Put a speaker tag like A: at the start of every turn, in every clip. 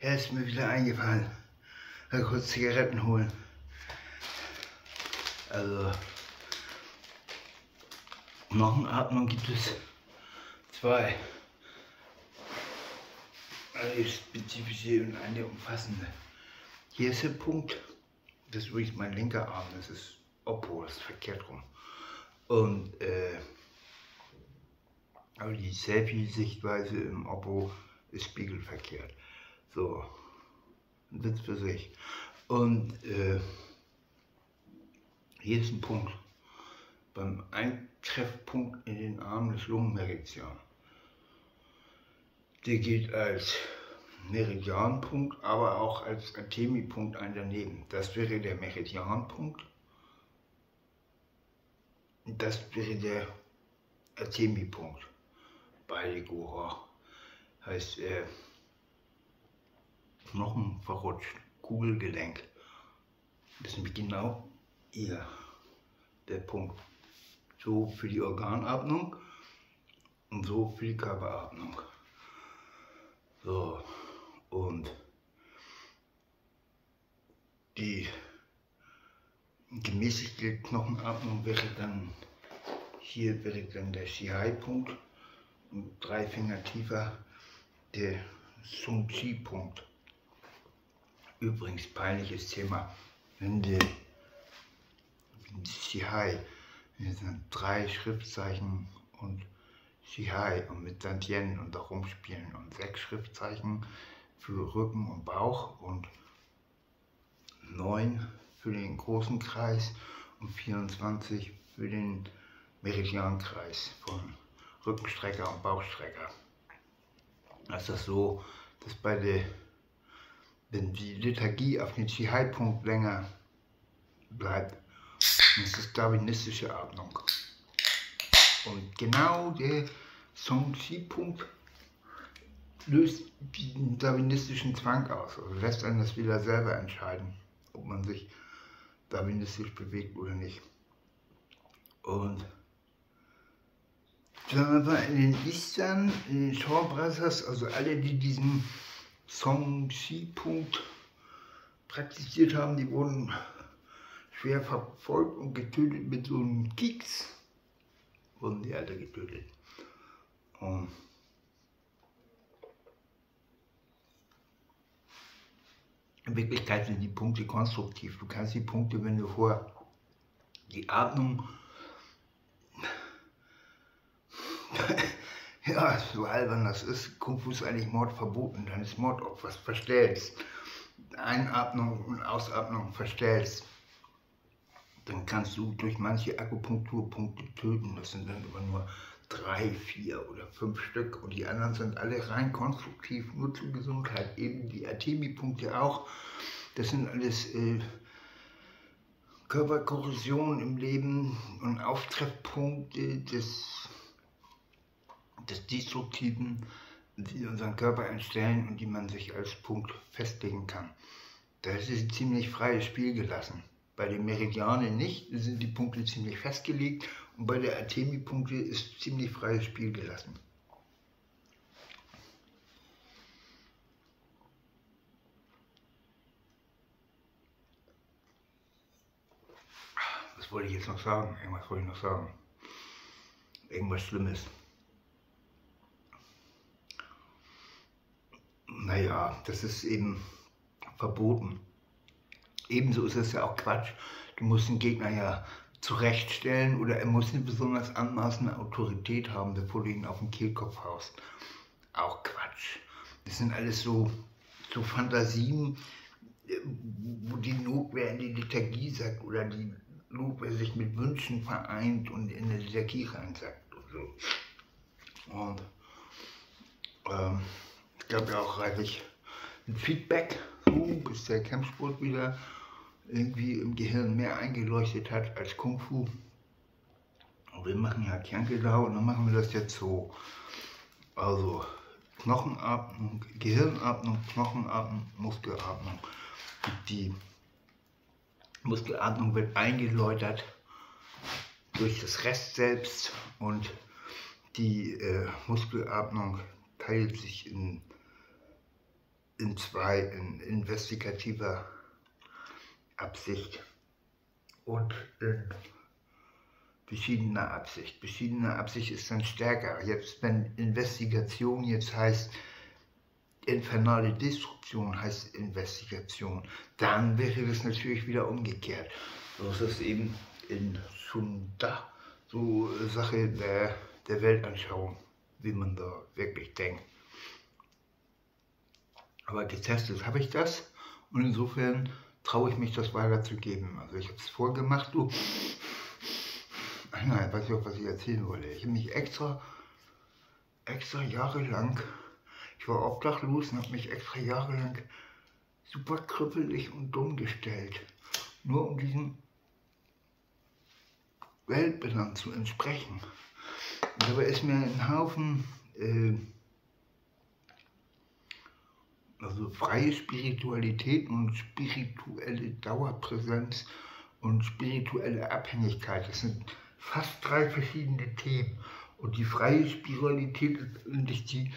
A: Er ist mir wieder eingefallen. Mal kurz Zigaretten holen. Also, Knochenatmung gibt es zwei. Eine spezifische und eine umfassende. Hier ist der Punkt, das ist übrigens mein linker Arm, das ist Oppo, das ist verkehrt rum. Und äh, aber die Selfie-Sichtweise im Oppo ist spiegelverkehrt. So, ein Witz für sich. Und äh, hier ist ein Punkt. Beim Eintreffpunkt in den Arm des Lungenmeridian. Der gilt als Meridianpunkt, aber auch als Artemipunkt ein daneben. Das wäre der Meridianpunkt. Das wäre der Artemipunkt. Beide Gora. Heißt, äh, Knochen verrutscht, Kugelgelenk. Das ist nämlich genau hier der Punkt. So für die Organatmung und so für die Körperatmung. So, und die gemäßigte Knochenatmung wäre dann, hier wäre dann der Shihai-Punkt und drei Finger tiefer der Sung Chi-Punkt. Übrigens peinliches Thema, wenn die, Shihai, hier sind drei Schriftzeichen und Shihai und mit Santien und auch rumspielen und sechs Schriftzeichen für Rücken und Bauch und neun für den großen Kreis und 24 für den Meridiankreis von Rückenstrecker und Bauchstrecker. Das ist das so, dass bei der, wenn die Liturgie auf den Chihai-Punkt länger bleibt, ist das darwinistische Atmung. Und genau der Song-Chi-Punkt löst den darwinistischen Zwang aus, also lässt einen das wieder selber entscheiden, ob man sich darwinistisch bewegt oder nicht. Und wenn man in den Eastern, in den Shaw Brothers, also alle, die diesen Song-Chi-Punkt praktiziert haben, die wurden schwer verfolgt und getötet mit so einem Keks. Wurden die alle getötet. Und in Wirklichkeit sind die Punkte konstruktiv. Du kannst die Punkte, wenn du vor die Atmung ja, so albern das ist, Kung Fu ist eigentlich Mord verboten, dann ist Mord auch was verstellst. Einatmung und Ausatmung verstellst. Dann kannst du durch manche Akupunkturpunkte töten. Das sind dann aber nur drei, vier oder fünf Stück und die anderen sind alle rein konstruktiv, nur zur Gesundheit. Eben die Artemi-Punkte auch. Das sind alles äh, Körperkorrosion im Leben und Auftreffpunkte des des Destruktiven, die unseren Körper entstellen und die man sich als Punkt festlegen kann. Da ist es ziemlich freies Spiel gelassen. Bei den Meridianen nicht, sind die Punkte ziemlich festgelegt und bei der Artemi-Punkte ist ziemlich freies Spiel gelassen. Was wollte ich jetzt noch sagen? Irgendwas wollte ich noch sagen. Irgendwas Schlimmes. Naja, das ist eben verboten. Ebenso ist es ja auch Quatsch. Du musst den Gegner ja zurechtstellen oder er muss eine besonders anmaßende Autorität haben, bevor du ihn auf den Kehlkopf haust. Auch Quatsch. Das sind alles so, so Fantasien, wo die Notwehr in die Liturgie sagt oder die Notwehr sich mit Wünschen vereint und in die Liturgie reinsagt und so. Und ähm, gab ja auch reichlich ein Feedback, so, bis der Kampfsport wieder irgendwie im Gehirn mehr eingeleuchtet hat als Kung Fu. Und wir machen ja Kerngelau und dann machen wir das jetzt so. Also Knochenatmung, Gehirnatmung, Knochenatmung, Muskelatmung. Die Muskelatmung wird eingeläutert durch das Rest selbst und die äh, Muskelatmung teilt sich in in zwei, in investigativer Absicht und in beschiedener Absicht. Beschiedener Absicht ist dann stärker. Jetzt, wenn Investigation jetzt heißt, infernale Destruktion heißt Investigation, dann wäre das natürlich wieder umgekehrt. So ist es eben in Sunda so Sache der, der Weltanschauung, wie man da wirklich denkt. Aber getestet habe ich das und insofern traue ich mich, das weiterzugeben. Also ich habe es vorgemacht, du. Nein, weiß ich auch, was ich erzählen wollte. Ich habe mich extra, extra jahrelang, ich war obdachlos und habe mich extra jahrelang super krüppelig und dumm gestellt. Nur um diesem Weltbilanz zu entsprechen. Und dabei ist mir ein Haufen äh, also freie Spiritualität und spirituelle Dauerpräsenz und spirituelle Abhängigkeit. Das sind fast drei verschiedene Themen. Und die freie Spiritualität ist eigentlich die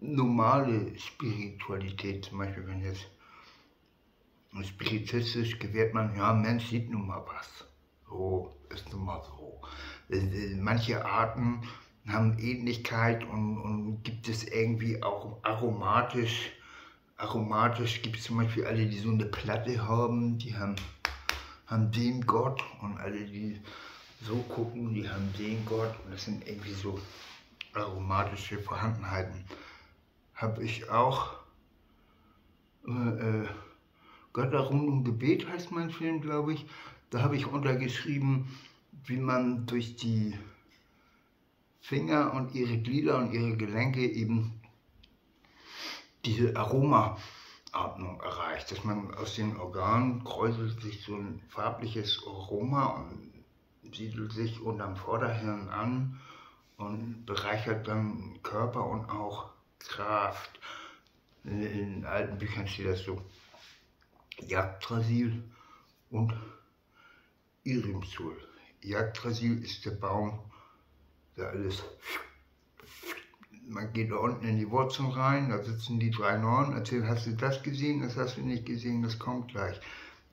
A: normale Spiritualität. Zum Beispiel, wenn jetzt spiritistisch gewährt man, ja, Mensch sieht nun mal was. So, ist nun mal so. Manche Arten haben Ähnlichkeit und, und gibt es irgendwie auch aromatisch aromatisch gibt es zum Beispiel alle, die so eine Platte haben, die haben, haben den Gott und alle, die so gucken, die haben den Gott und das sind irgendwie so aromatische Vorhandenheiten. Habe ich auch äh, äh, Götter rund um Gebet heißt mein Film, glaube ich. Da habe ich untergeschrieben, wie man durch die Finger und ihre Glieder und ihre Gelenke eben diese Aromaatmung erreicht, dass man aus den Organen kräuselt sich so ein farbliches Aroma und siedelt sich unterm Vorderhirn an und bereichert dann Körper und auch Kraft. In, in alten Büchern steht das so. Jagdrasil und Irimsul. Jagdrasil ist der Baum, der alles man geht da unten in die Wurzeln rein, da sitzen die drei Nornen, erzählen, hast du das gesehen, das hast du nicht gesehen, das kommt gleich.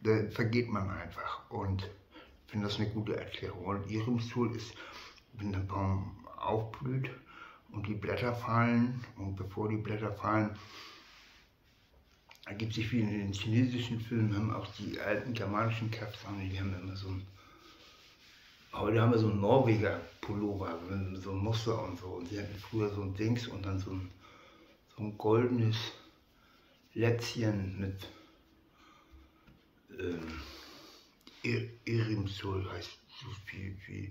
A: Da vergeht man einfach und ich finde das eine gute Erklärung. Und Irimsul ist, wenn der Baum aufblüht und die Blätter fallen und bevor die Blätter fallen, ergibt sich wie in den chinesischen Filmen, haben auch die alten germanischen Kampfsammler, die haben immer so ein Heute haben wir so einen Norweger Pullover, so ein Muster und so. Und sie hatten früher so ein Dings und dann so ein, so ein goldenes Lätzchen mit ähm, Erimsul, heißt so viel wie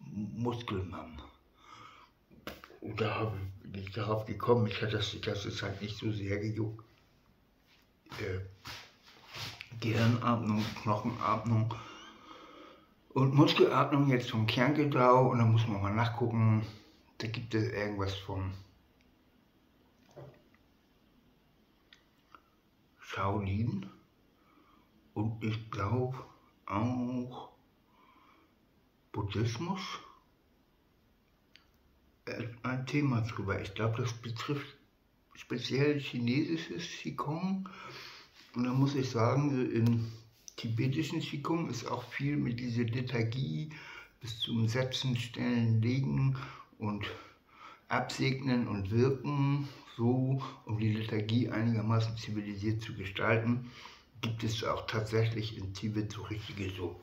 A: Muskelmann. Und da habe ich darauf gekommen, ich hatte das die ganze Zeit nicht so sehr gejuckt. Äh, Gehirnatmung, Knochenatmung und Muskelatmung jetzt vom Kerngedau und dann muss man mal nachgucken, da gibt es irgendwas vom Shaolin und ich glaube auch Buddhismus ein Thema drüber. Ich glaube, das betrifft speziell chinesisches Qigong. Und da muss ich sagen, in tibetischen Qigong ist auch viel mit dieser Liturgie bis zum Setzen, Stellen, Legen und Absegnen und Wirken, so um die Liturgie einigermaßen zivilisiert zu gestalten, gibt es auch tatsächlich in Tibet so richtige so,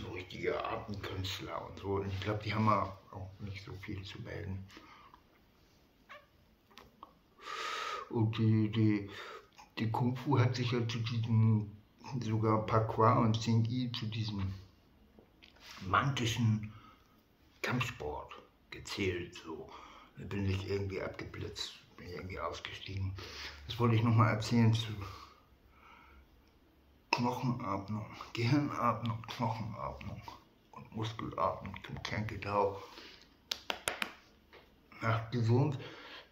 A: so richtige Artenkünstler und so. Und ich glaube, die haben auch nicht so viel zu melden. Und die, die, die Kung Fu hat sich ja zu diesem sogar Pacqua und Xingyi zu diesem mantischen Kampfsport gezählt. So. Bin ich irgendwie abgeblitzt, bin irgendwie ausgestiegen. Das wollte ich nochmal erzählen zu Knochenatmung, Gehirnatmung, Knochenatmung und Muskelatmung zum Kerngetau. Nach gesund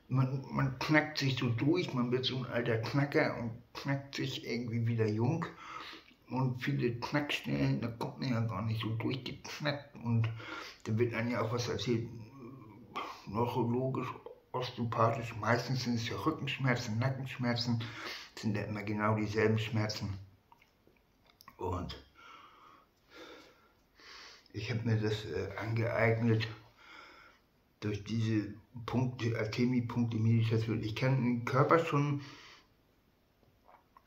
A: man, man knackt sich so durch, man wird so ein alter Knacker und knackt sich irgendwie wieder jung. Und viele Knackstellen, da kommt man ja gar nicht so durchgeknackt und da wird einem ja auch was erzählt, neurologisch, osteopathisch. Meistens sind es ja Rückenschmerzen, Nackenschmerzen, sind ja immer genau dieselben Schmerzen. Und ich habe mir das äh, angeeignet durch diese Punkte, Artemi-Punkte Meditation. Ich kann den Körper schon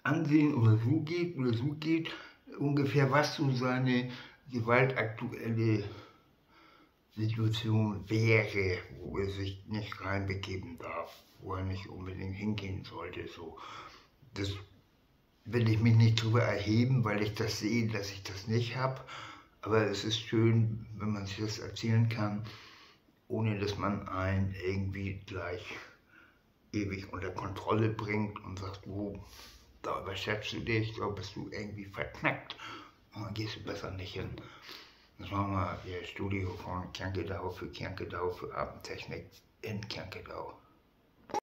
A: ansehen oder so geht oder so geht, ungefähr was so seine gewaltaktuelle Situation wäre, wo er sich nicht reinbegeben darf, wo er nicht unbedingt hingehen sollte. So. Das will ich mich nicht drüber erheben, weil ich das sehe, dass ich das nicht habe. Aber es ist schön, wenn man sich das erzählen kann, ohne dass man einen irgendwie gleich ewig unter Kontrolle bringt und sagt, wo, da überschätzt du dich, da bist du irgendwie verknackt und dann gehst du besser nicht hin. Das war mal ihr Studio von Kernkedau für Kernkedau für Abendtechnik in Kernkedau.